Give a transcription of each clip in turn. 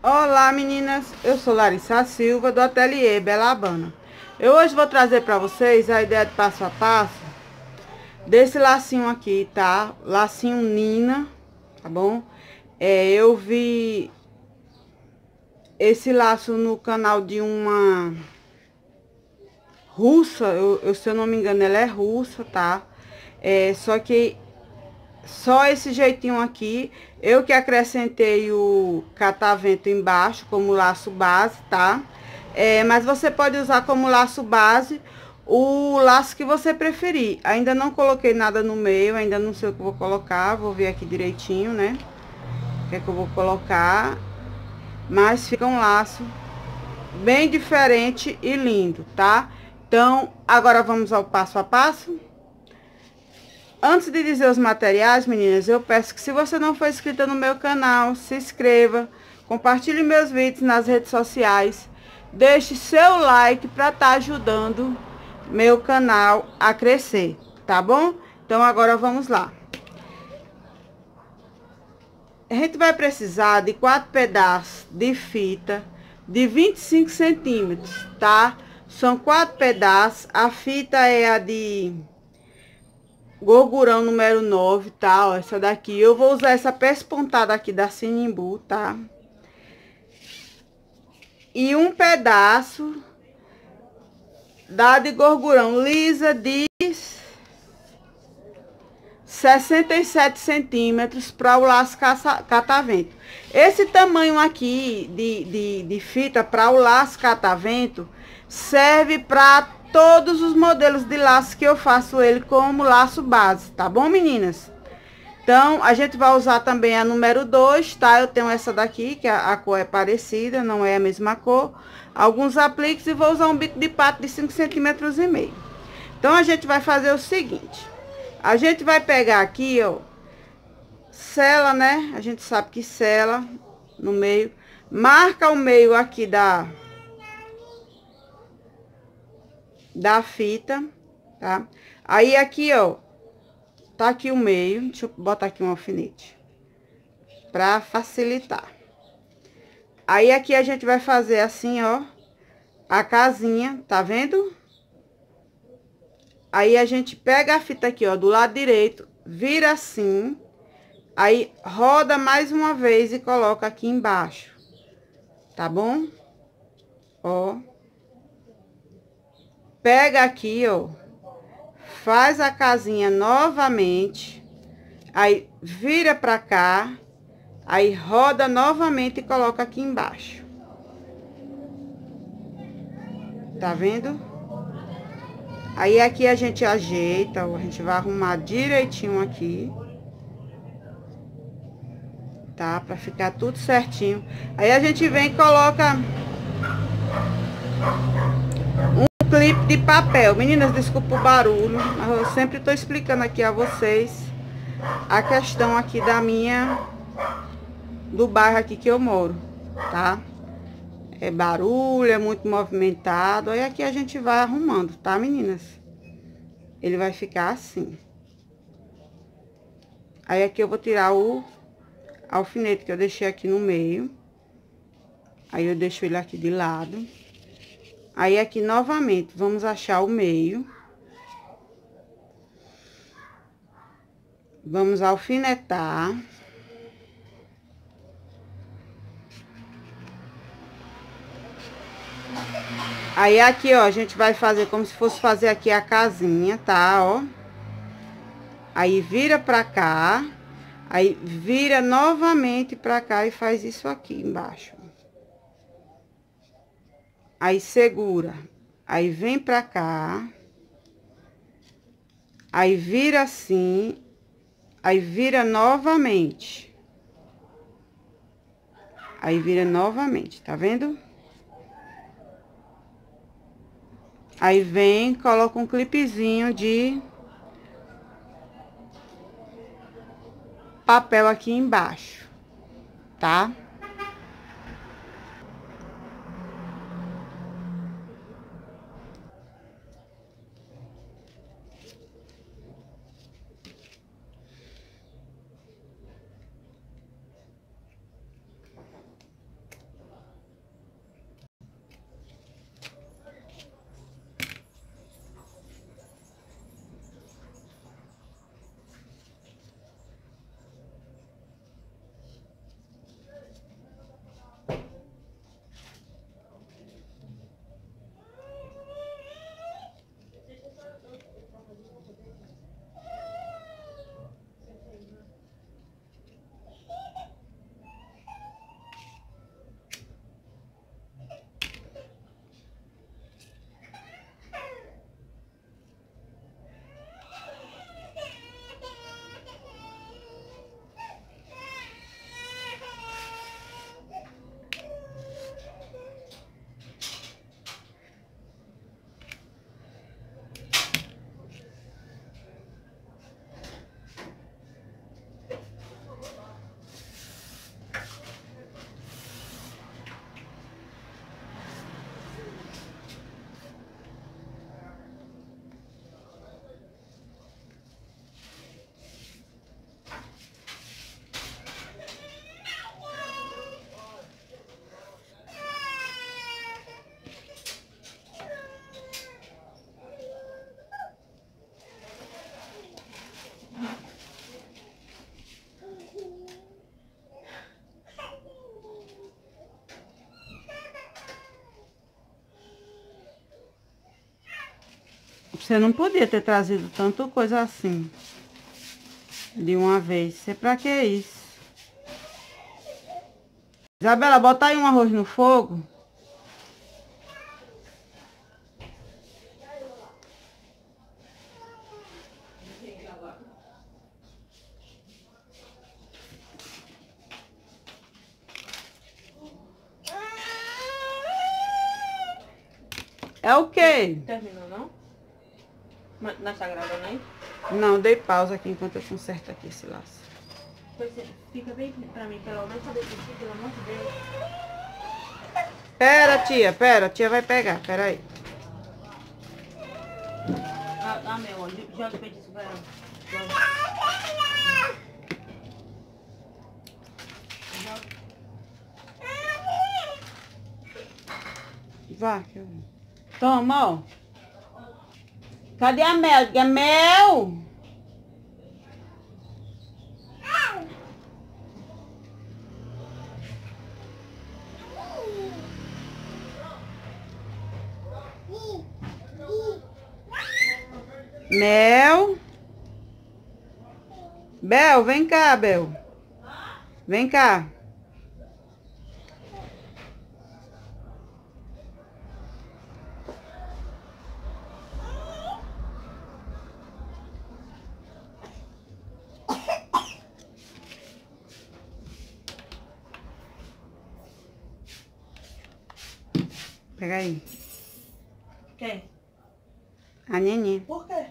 Olá meninas, eu sou Larissa Silva do Ateliê Bela Habana. Eu hoje vou trazer para vocês a ideia de passo a passo desse lacinho aqui, tá? Lacinho Nina, tá bom? É, eu vi esse laço no canal de uma russa, eu, eu, se eu não me engano ela é russa, tá? É, só que só esse jeitinho aqui, eu que acrescentei o catavento embaixo como laço base, tá? É, mas você pode usar como laço base o laço que você preferir. Ainda não coloquei nada no meio, ainda não sei o que vou colocar, vou ver aqui direitinho, né? O que é que eu vou colocar. Mas fica um laço bem diferente e lindo, tá? Então, agora vamos ao passo a passo. Antes de dizer os materiais, meninas, eu peço que se você não for inscrita no meu canal, se inscreva, compartilhe meus vídeos nas redes sociais, deixe seu like para estar tá ajudando meu canal a crescer, tá bom? Então, agora vamos lá. A gente vai precisar de quatro pedaços de fita de 25 centímetros, tá? São quatro pedaços, a fita é a de Gorgurão número 9, tá? Ó, essa daqui. Eu vou usar essa peça pontada aqui da Sinimbu, tá? E um pedaço da de gorgurão lisa de 67 centímetros para o laço catavento. Esse tamanho aqui de, de, de fita para o laço catavento serve para todos os modelos de laço que eu faço ele como laço base, tá bom, meninas? Então, a gente vai usar também a número 2, tá? Eu tenho essa daqui, que a, a, cor é parecida, não é a mesma cor. Alguns apliques e vou usar um bico de pato de 5 centímetros e meio. Então, a gente vai fazer o seguinte. A gente vai pegar aqui, ó, sela, né? A gente sabe que sela no meio. Marca o meio aqui da, da fita, tá? Aí aqui, ó, tá aqui o meio, deixa eu botar aqui um alfinete, pra facilitar. Aí aqui a gente vai fazer assim, ó, a casinha, tá vendo? Aí a gente pega a fita aqui, ó, do lado direito, vira assim, aí roda mais uma vez e coloca aqui embaixo, tá bom? Ó pega aqui, ó, faz a casinha novamente, aí vira pra cá, aí roda novamente e coloca aqui embaixo. Tá vendo? Aí aqui a gente ajeita, ó, a gente vai arrumar direitinho aqui. Tá? Pra ficar tudo certinho. Aí a gente vem e coloca clipe de papel. Meninas, desculpa o barulho, eu sempre tô explicando aqui a vocês a questão aqui da minha, do bairro aqui que eu moro, tá? É barulho, é muito movimentado, aí aqui a gente vai arrumando, tá, meninas? Ele vai ficar assim. Aí aqui eu vou tirar o alfinete que eu deixei aqui no meio. Aí eu deixo ele aqui de lado. Aí, aqui, novamente, vamos achar o meio. Vamos alfinetar. Aí, aqui, ó, a gente vai fazer como se fosse fazer aqui a casinha, tá, ó. Aí, vira pra cá. Aí, vira novamente pra cá e faz isso aqui embaixo. Aí segura. Aí vem pra cá. Aí vira assim. Aí vira novamente. Aí vira novamente, tá vendo? Aí vem, coloca um clipezinho de papel aqui embaixo, tá? Você não podia ter trazido tanta coisa assim. De uma vez. Você pra que isso? Isabela, bota aí um arroz no fogo. É o quê? Terminou? Mas nós tá gravando aí? Não, dei pausa aqui enquanto eu conserto aqui esse laço. Pois é, fica bem pra mim, pelo menos saber disso, pelo amor de Deus. Pera, tia, pera, tia vai pegar, pera aí. Ah, ah meu, ó, joga o peito pra ela. Joga. Vá, que eu... Toma, ó. Cadê a Mel? Diga, Mel! Mel. Bel, vem cá, Bel. Vem cá. Pega aí. Quem? A neném. Por quê?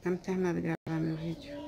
Tá me terminando de gravar meu vídeo.